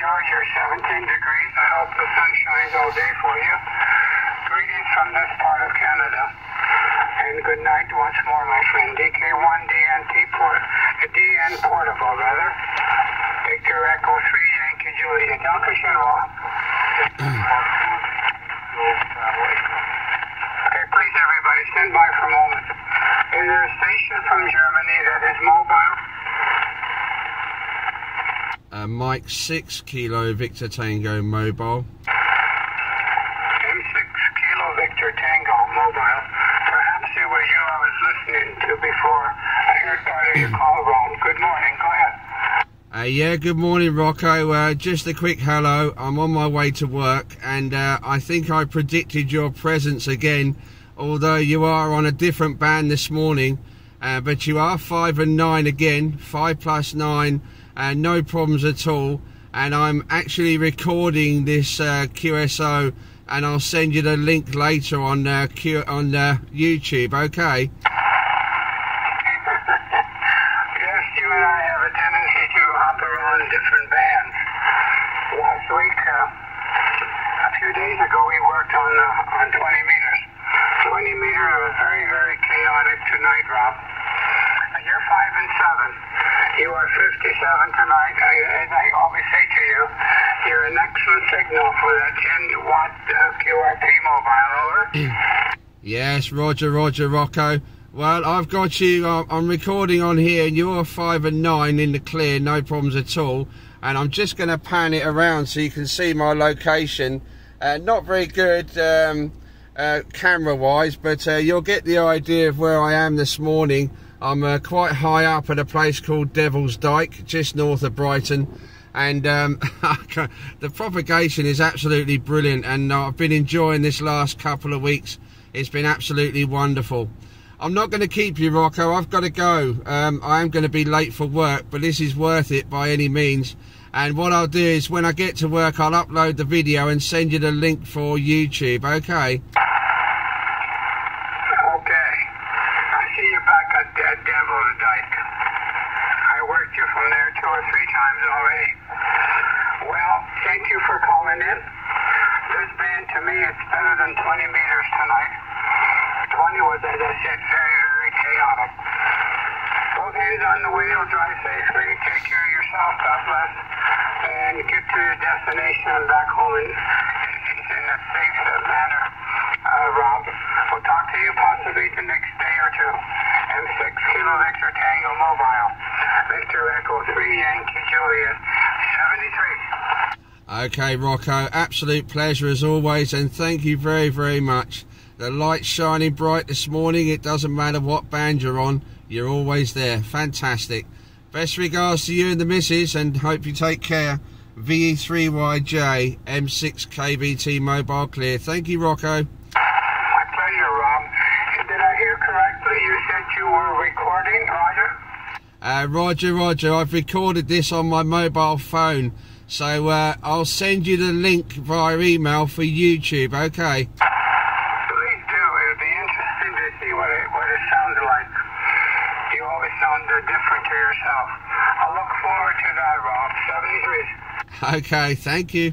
Georgia, 17 degrees. I hope the sun shines all day for you. Greetings from this part of Canada. And good night once more, my friend. DK1 DNT Port, uh, DN Portable, rather. Victor Echo 3 Yankee Julia. Dankeschön, Rob. Okay, please, everybody, stand by for a moment. Is there a station from Germany that is mobile? Uh, Mike 6 Kilo Victor Tango Mobile. M6 Kilo Victor Tango Mobile. Perhaps it was you I was listening to before I heard part of your call, Ron. Good morning. Go ahead. Uh, yeah, good morning, Rocco. Uh, just a quick hello. I'm on my way to work, and uh, I think I predicted your presence again, although you are on a different band this morning. Uh, but you are five and nine again, five plus nine, and no problems at all. And I'm actually recording this uh, QSO, and I'll send you the link later on uh, Q- on uh, YouTube. Okay. Last week, uh, a few days ago, we worked on uh, on 20 meter was very, very chaotic tonight, Rob. Uh, You're five and seven. You are 57 tonight. I, and I always say to you, you're an excellent signal for that 10 watt uh, QRP mobile. Over. Yes, Roger, Roger, Rocco. Well, I've got you. uh, I'm recording on here, and you're five and nine in the clear, no problems at all. And I'm just going to pan it around so you can see my location. Uh, not very good um, uh, camera-wise, but uh, you'll get the idea of where I am this morning. I'm uh, quite high up at a place called Devil's Dyke, just north of Brighton. And um, the propagation is absolutely brilliant, and I've been enjoying this last couple of weeks. It's been absolutely wonderful. I'm not going to keep you, Rocco. I've got to go. Um, I am going to be late for work, but this is worth it by any means. And what I'll do is when I get to work, I'll upload the video and send you the link for YouTube. Okay. See you back at, at Devil's Dyke. I worked you from there two or three times already. Well, thank you for calling in. This band to me it's better than 20 meters tonight. 20 was, as I said, very, very chaotic. Both hands on the wheel, drive safely, take care of yourself, God bless, and get to your destination and back home in a safe manner. Uh, Rob, we'll talk to you possibly the next day or two. M6 Kilo Victor Tango Mobile. Victor Echo 3 Yankee Juliet 73. Okay, Rocco. Absolute pleasure as always, and thank you very, very much. The light's shining bright this morning. It doesn't matter what band you're on. You're always there. Fantastic. Best regards to you and the missus, and hope you take care. VE3YJ M6 KVT Mobile Clear. Thank you, Rocco. My pleasure, Rob. Did I hear correctly? You said you were recording, Roger? Uh, Roger, Roger, I've recorded this on my mobile phone, so uh, I'll send you the link via email for YouTube, okay? Please do. It'd be interesting to see what it, what it sounds like. You always sound uh, different to yourself. I look forward to that, Rob. 73. Okay, thank you.